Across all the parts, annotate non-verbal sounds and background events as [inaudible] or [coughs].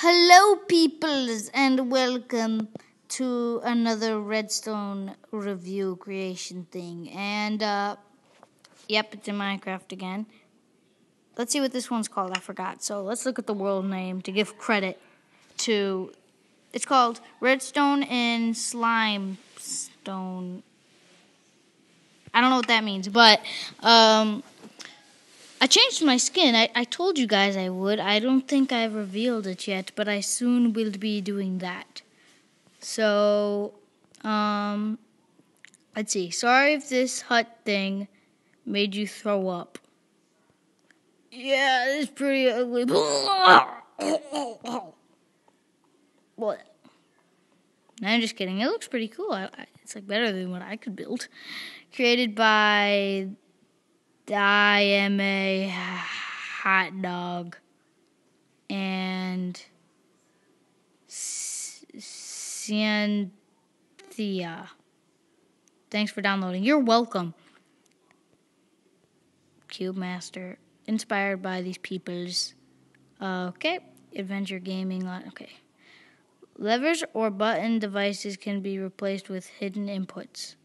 Hello, peoples, and welcome to another Redstone review creation thing. And, uh, yep, it's in Minecraft again. Let's see what this one's called. I forgot. So let's look at the world name to give credit to. It's called Redstone and Slimestone. I don't know what that means, but, um, I changed my skin. I, I told you guys I would. I don't think I've revealed it yet, but I soon will be doing that. So, um, let's see. Sorry if this hut thing made you throw up. Yeah, it's pretty ugly. [coughs] what? No, I'm just kidding. It looks pretty cool. I, I, it's like better than what I could build. Created by I am a hot dog and Cynthia. Thanks for downloading. You're welcome. Cube Master, inspired by these peoples. Okay, adventure gaming. Okay. Levers or button devices can be replaced with hidden inputs.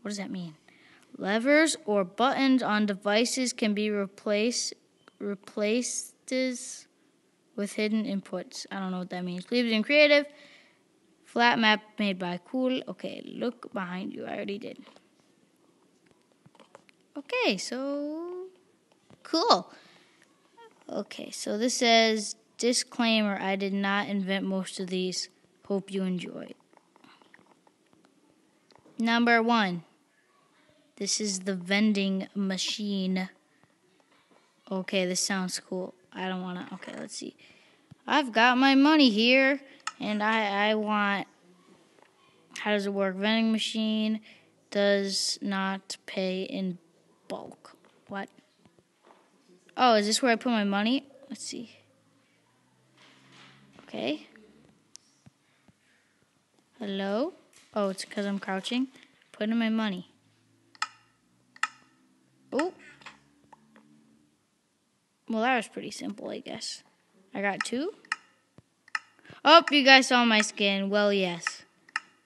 What does that mean? Levers or buttons on devices can be replaced replaced with hidden inputs. I don't know what that means. Leave in creative. Flat map made by Cool. Okay, look behind you. I already did. Okay, so cool. Okay, so this says disclaimer I did not invent most of these. Hope you enjoy. Number one. This is the vending machine. Okay, this sounds cool. I don't want to. Okay, let's see. I've got my money here, and I, I want. How does it work? Vending machine does not pay in bulk. What? Oh, is this where I put my money? Let's see. Okay. Hello? Oh, it's because I'm crouching. Put in my money. Oh. Well, that was pretty simple, I guess. I got two. Oh, you guys saw my skin. Well, yes.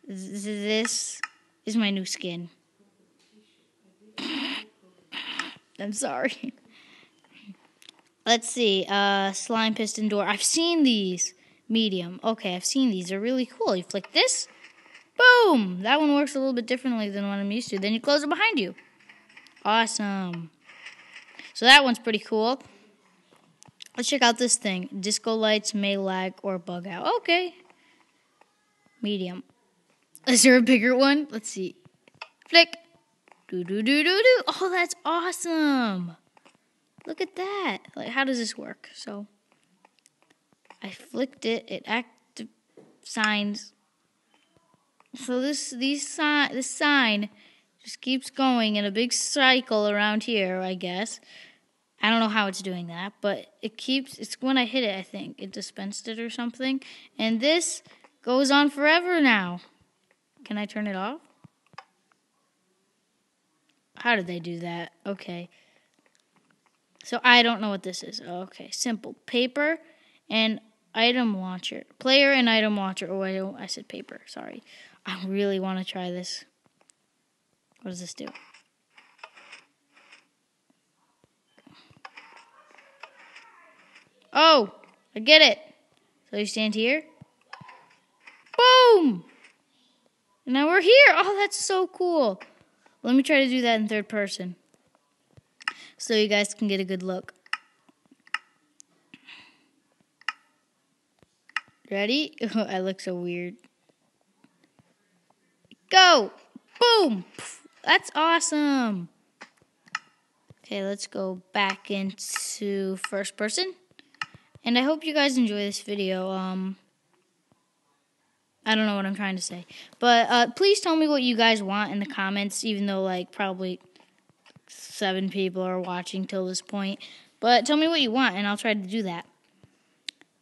This is my new skin. [coughs] I'm sorry. Let's see. Uh, slime piston door. I've seen these. Medium. Okay, I've seen these. They're really cool. You flick this. Boom! That one works a little bit differently than what I'm used to. Then you close it behind you. Awesome. So that one's pretty cool. Let's check out this thing. Disco lights may lag or bug out. Okay. Medium. Is there a bigger one? Let's see. Flick. Do do do do do. Oh, that's awesome. Look at that. Like, how does this work? So, I flicked it. It active signs. So this these sign this sign just keeps going in a big cycle around here, I guess. I don't know how it's doing that, but it keeps, it's when I hit it, I think. It dispensed it or something. And this goes on forever now. Can I turn it off? How did they do that? Okay. So I don't know what this is. Okay, simple. Paper and item launcher. Player and item launcher. Oh, I, I said paper. Sorry. I really want to try this. What does this do? Oh, I get it. So you stand here. Boom! Now we're here. Oh, that's so cool. Let me try to do that in third person. So you guys can get a good look. Ready? [laughs] I look so weird. Go! Boom! That's awesome. Okay, let's go back into first person. And I hope you guys enjoy this video. Um, I don't know what I'm trying to say. But uh, please tell me what you guys want in the comments, even though, like, probably seven people are watching till this point. But tell me what you want, and I'll try to do that.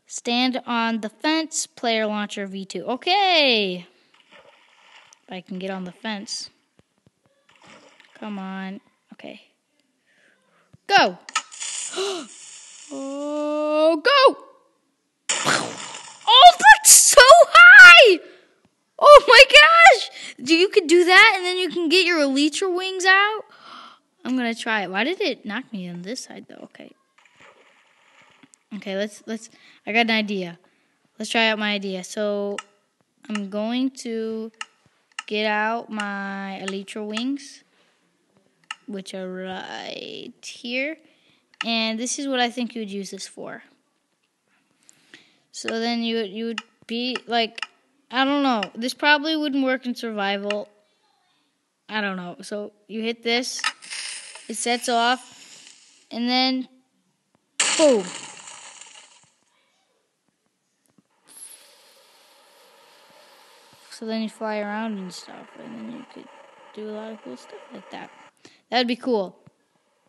Stand on the fence, player launcher V2. Okay! If I can get on the fence. Come on. Okay. Go! [gasps] Oh, go! Oh, that's so high! Oh my gosh! Do you could do that, and then you can get your elytra wings out. I'm gonna try it. Why did it knock me on this side though? Okay. Okay, let's let's. I got an idea. Let's try out my idea. So I'm going to get out my elytra wings, which are right here. And this is what I think you would use this for. So then you you would be like, I don't know. This probably wouldn't work in survival. I don't know. So you hit this, it sets off, and then boom. So then you fly around and stuff, and then you could do a lot of cool stuff like that. That'd be cool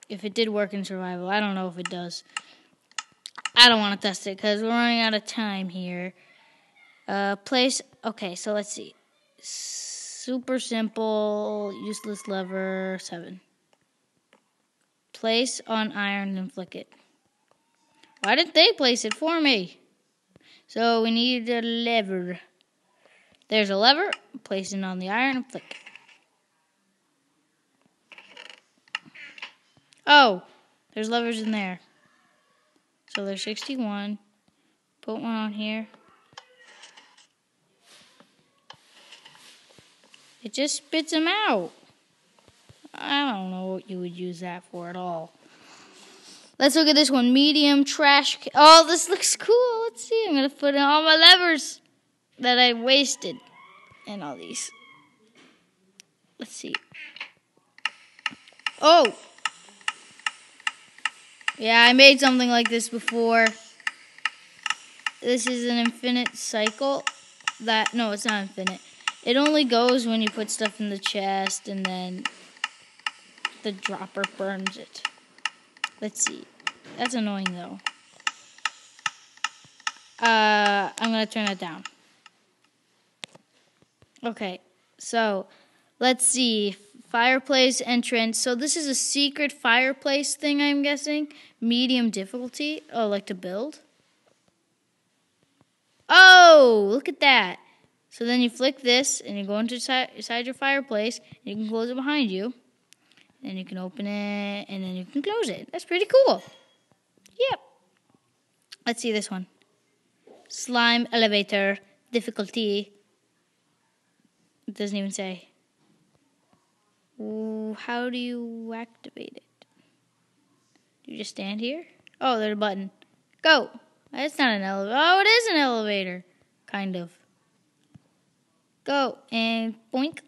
if it did work in survival. I don't know if it does. I don't want to test it because we're running out of time here. Uh, place. Okay, so let's see. Super simple, useless lever seven. Place on iron and flick it. Why didn't they place it for me? So we need a lever. There's a lever. Place it on the iron and flick. Oh, there's levers in there. So there's 61. Put one on here. It just spits them out. I don't know what you would use that for at all. Let's look at this one. Medium trash. oh, this looks cool. Let's see. I'm going to put in all my levers that I wasted and all these. Let's see. Oh! Yeah, I made something like this before. This is an infinite cycle. That No, it's not infinite. It only goes when you put stuff in the chest and then the dropper burns it. Let's see. That's annoying though. Uh, I'm going to turn it down. Okay, so let's see. Fireplace entrance. So this is a secret fireplace thing, I'm guessing. Medium difficulty. Oh, like to build? Oh, look at that. So then you flick this and you go into inside your fireplace. And you can close it behind you. And you can open it and then you can close it. That's pretty cool. Yep. Let's see this one. Slime elevator difficulty it doesn't even say. How do you activate it? You just stand here? Oh, there's a button. Go! That's not an elevator. Oh, it is an elevator. Kind of. Go and boink.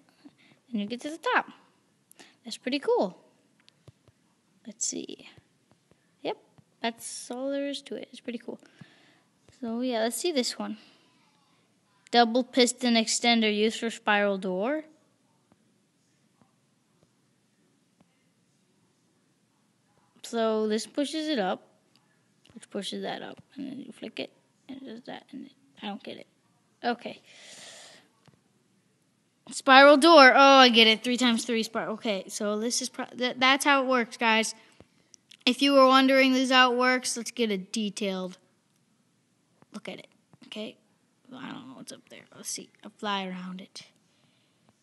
And you get to the top. That's pretty cool. Let's see. Yep, that's all there is to it. It's pretty cool. So, yeah, let's see this one. Double piston extender used for spiral door. So this pushes it up, which pushes that up, and then you flick it, and it does that, and it, I don't get it. Okay. Spiral door. Oh, I get it. Three times three spiral. Okay, so this is pro- th- that's how it works, guys. If you were wondering this how it works, let's get a detailed look at it. Okay. I don't know what's up there. Let's see. A fly around it.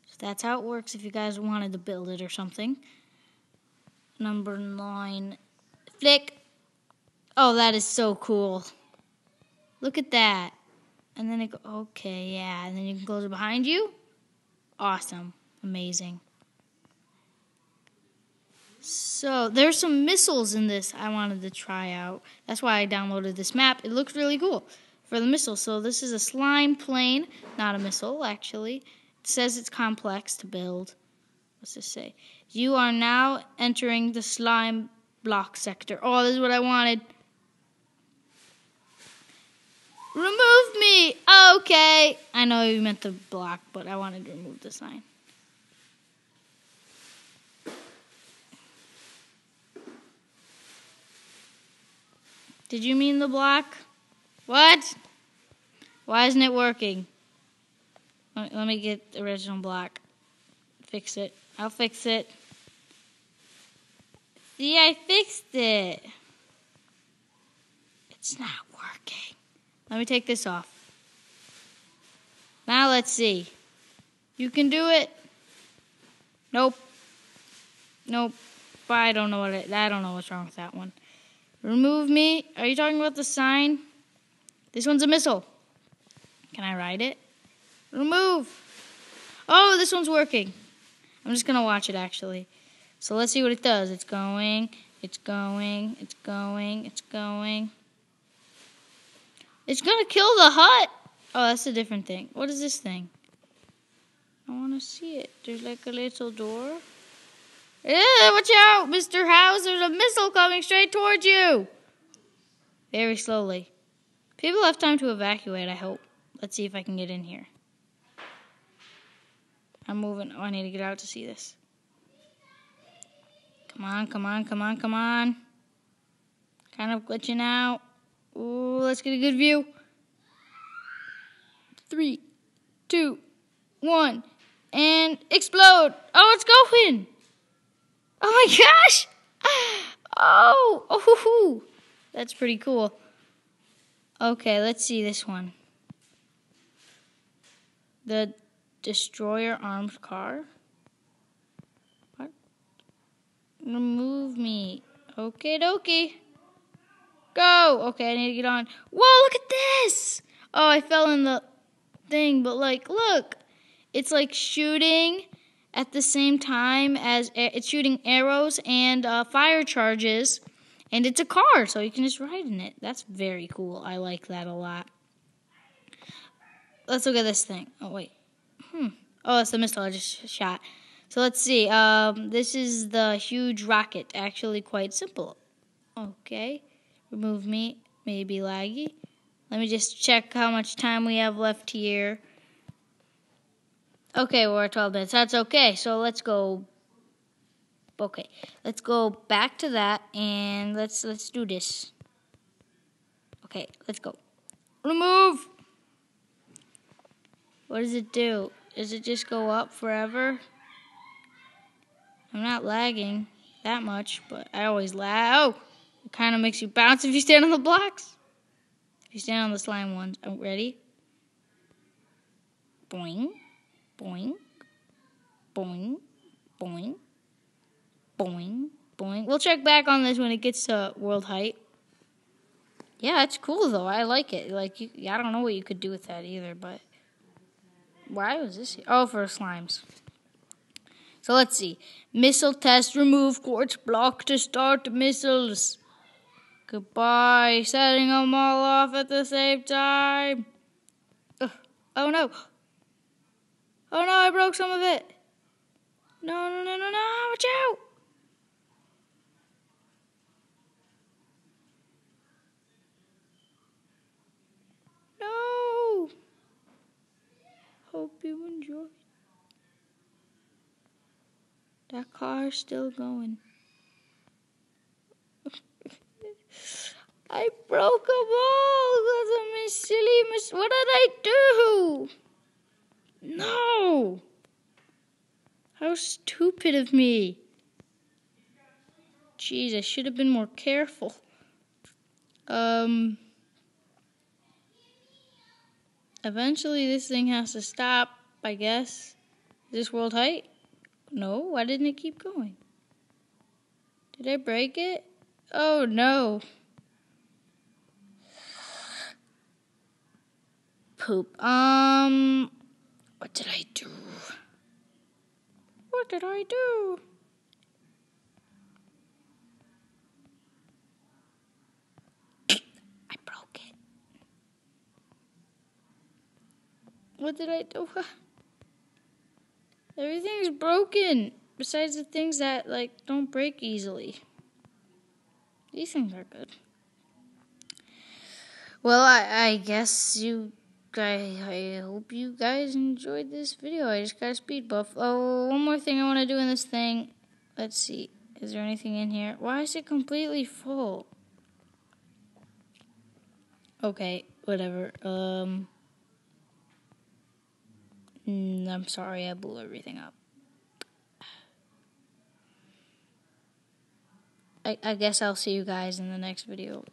So that's how it works if you guys wanted to build it or something. Number nine. Flick. Oh, that is so cool. Look at that. And then it go, okay, yeah. And then you can close it behind you. Awesome. Amazing. So there's some missiles in this I wanted to try out. That's why I downloaded this map. It looks really cool for the missile. So this is a slime plane, not a missile, actually. It says it's complex to build. What's this say? You are now entering the slime block sector. Oh, this is what I wanted. Remove me! Okay. I know you meant the block, but I wanted to remove the sign. Did you mean the block? What? Why isn't it working? Let me get the original block. Fix it. I'll fix it. See, I fixed it. It's not working. Let me take this off. Now let's see. You can do it. Nope. Nope. I don't know what it, I don't know what's wrong with that one. Remove me. Are you talking about the sign? This one's a missile. Can I ride it? Remove. Oh, this one's working. I'm just gonna watch it actually. So let's see what it does. It's going. It's going. It's going. It's going. It's gonna kill the hut. Oh, that's a different thing. What is this thing? I want to see it. There's like a little door. Eh, watch out, Mr. House. There's a missile coming straight towards you. Very slowly. People have time to evacuate, I hope. Let's see if I can get in here. I'm moving. Oh, I need to get out to see this. Come on, come on, come on, come on. Kind of glitching out. Ooh, let's get a good view. Three, two, one, and explode. Oh, it's going. Oh my gosh. Oh, oh, that's pretty cool. Okay, let's see this one. The destroyer armed car. What? Remove me. Okay, dokie. Go. Okay, I need to get on. Whoa, look at this. Oh, I fell in the thing, but like, look. It's like shooting at the same time as it's shooting arrows and uh, fire charges, and it's a car, so you can just ride in it. That's very cool. I like that a lot. Let's look at this thing. Oh wait. Hmm. Oh, it's the missile I just shot. So let's see. Um, this is the huge rocket. Actually, quite simple. Okay. Remove me. Maybe laggy. Let me just check how much time we have left here. Okay, we're at 12 minutes. That's okay. So let's go. Okay, let's go back to that and let's let's do this. Okay, let's go. Remove. What does it do? Does it just go up forever? I'm not lagging that much, but I always lag. Oh, it kind of makes you bounce if you stand on the blocks. If you stand on the slime ones. Oh, ready? Boing, boing, boing, boing, boing, boing. We'll check back on this when it gets to world height. Yeah, it's cool though. I like it. Like, you, I don't know what you could do with that either, but why was this here? Oh, for slimes. So let's see. Missile test. Remove quartz block to start missiles. Goodbye. Setting them all off at the same time. Ugh. Oh no. Oh no, I broke some of it. No, no, no, no, no. Watch out. No. Hope you enjoyed. That car's still going. I broke a ball because of my silly mis- What did I do? No! How stupid of me. Jeez, I should have been more careful. Um. Eventually, this thing has to stop, I guess. Is this world height? No, why didn't it keep going? Did I break it? Oh no. Poop. Um, what did I do? What did I do? I broke it. What did I do? [laughs] Everything's broken. Besides the things that like don't break easily. These things are good. Well, I, I guess you I, I hope you guys enjoyed this video. I just got a speed buff. Oh, one more thing I want to do in this thing. Let's see. Is there anything in here? Why is it completely full? Okay, whatever. Um, mm, I'm sorry I blew everything up. I, I guess I'll see you guys in the next video.